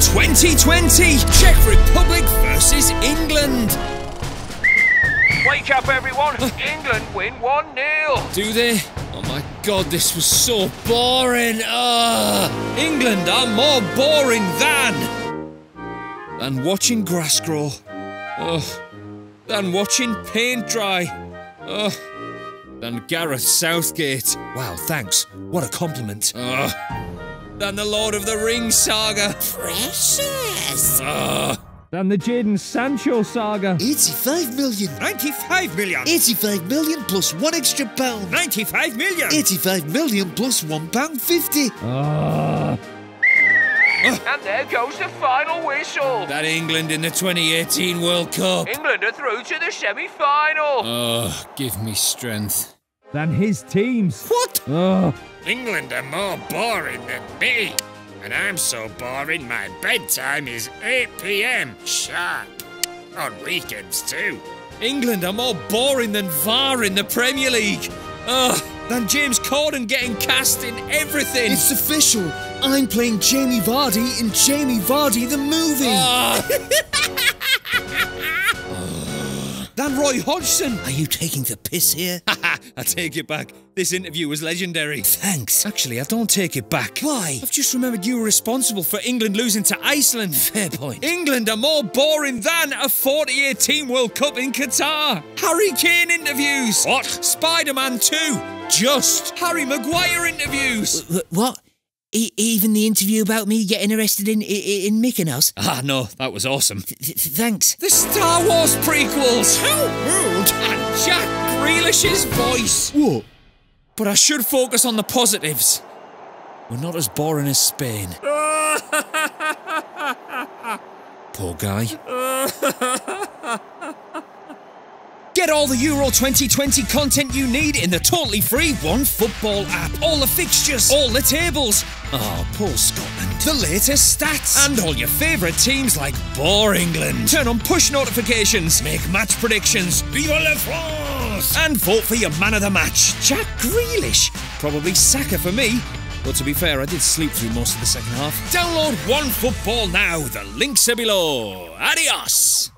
2020. Czech Republic versus England. Wake up, everyone! England win 1 0. Do they? Oh my god, this was so boring. Ugh. England are more boring than. than watching grass grow. Ugh. Than watching paint dry. Ugh. Than Gareth Southgate. Wow, thanks. What a compliment. Ugh. Than the Lord of the Rings saga. Precious. Ugh. Than the Jadon Sancho saga. 85 million. 95 million. 85 million plus one extra pound. 95 million. 85 million plus one pound 50. Ugh. And there goes the final whistle. That England in the 2018 World Cup. England are through to the semi final. Oh, ah, give me strength. Than his teams. What? Oh. England are more boring than me. And I'm so boring my bedtime is 8 pm sharp. On weekends too. England are more boring than VAR in the Premier League. Ugh. Than James Corden getting cast in everything. It's official. I'm playing Jamie Vardy in Jamie Vardy the movie. Ah. than Roy Hodgson. Are you taking the piss here? I take it back. This interview was legendary. Thanks. Actually, I don't take it back. Why? I've just remembered you were responsible for England losing to Iceland. Fair point. England are more boring than a forty-year team World Cup in Qatar. Harry Kane interviews. What? Spider Man 2. Just. Harry Maguire interviews. Wh- What? E- even the interview about me getting arrested in in, in Mykonos? Ah, no, that was awesome. Th- th- thanks. The Star Wars prequels. How rude. Grealish's voice. What? But I should focus on the positives. We're not as boring as Spain. Poor guy. Get all the Euro 2020 content you need in the totally free OneFootball app. All the fixtures, all the tables. Ah, oh, poor Scotland. The latest stats. And all your favourite teams like Bore England. Turn on push notifications. Make match predictions. Viva la France! And vote for your man of the match, Jack Grealish. Probably Saka for me. But to be fair, I did sleep through most of the second half. Download OneFootball now. The links are below. Adios!